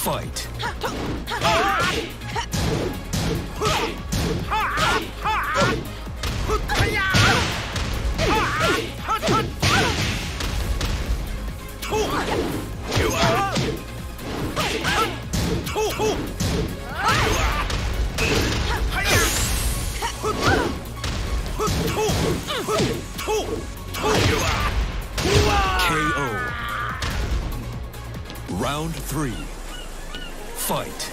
Fight. KO. Round three. Fight.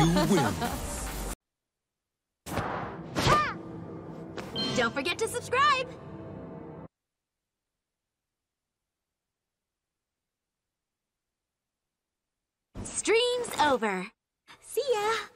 You win. Don't forget to subscribe. Stream's over. See ya.